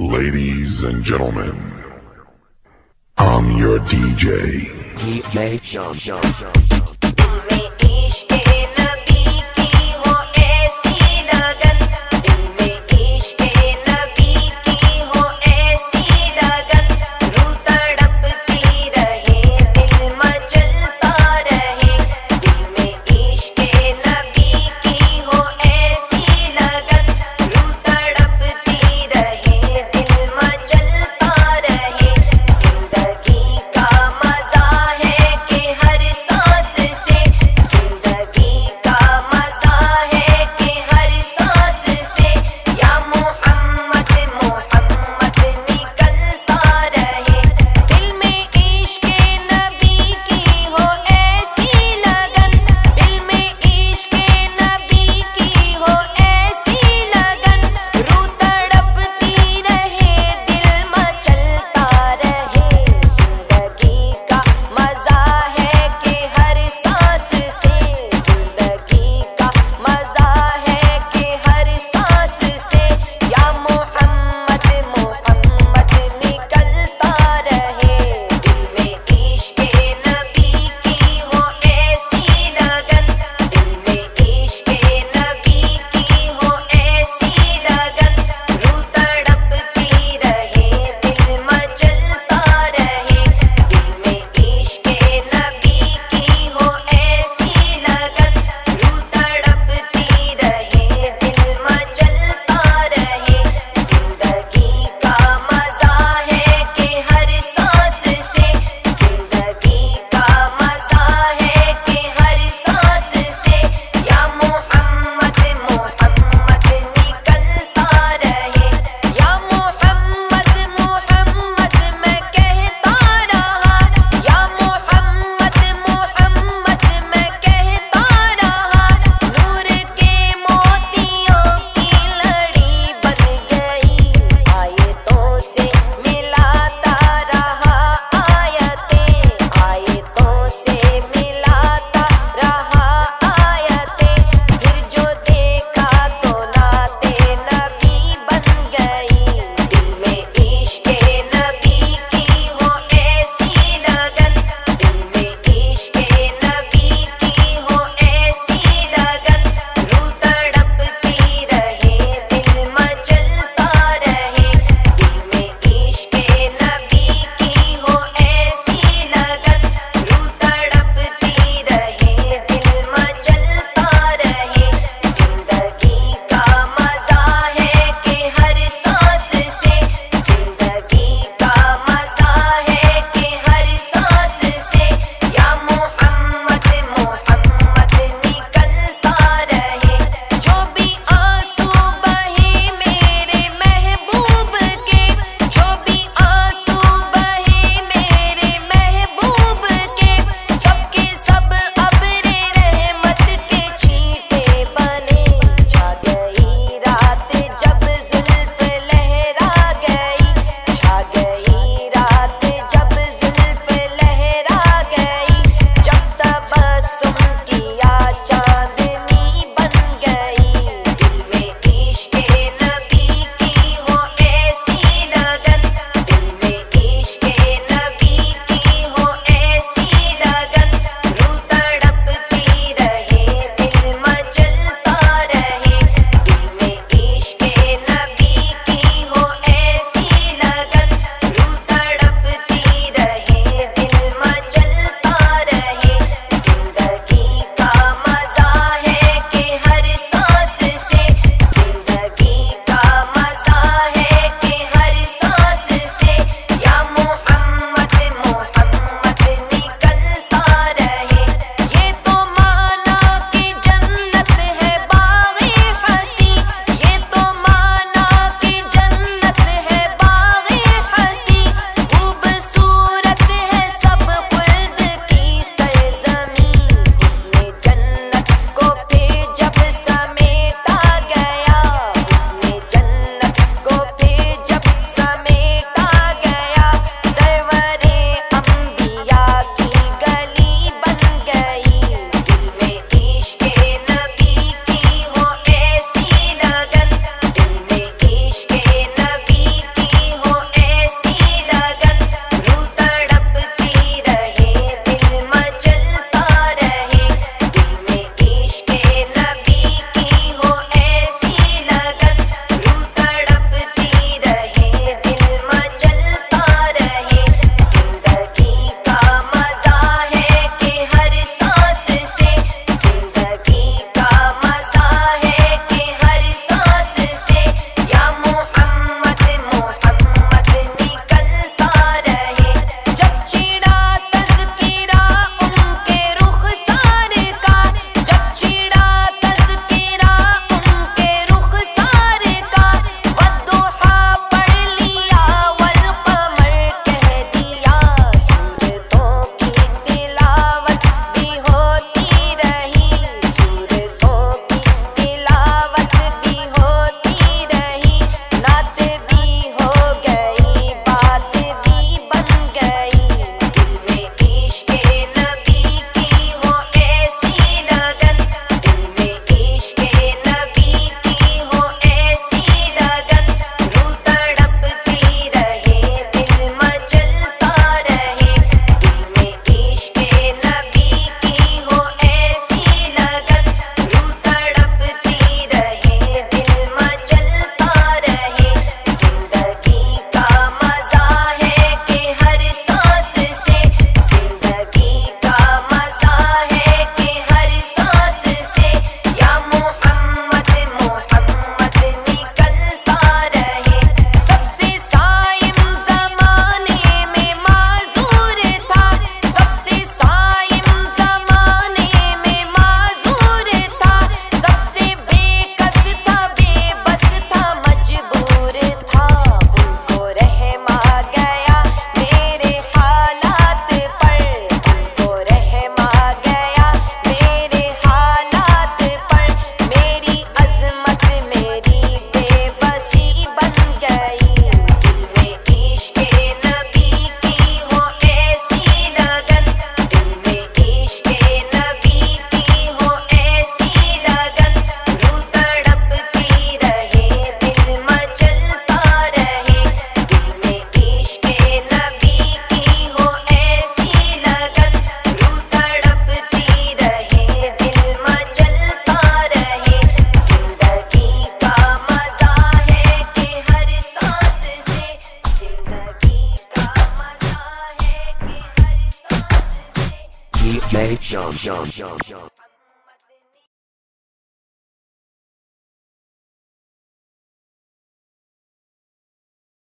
Ladies and gentlemen, I'm your DJ. DJ Sean, Sean, Sean, Sean. DJ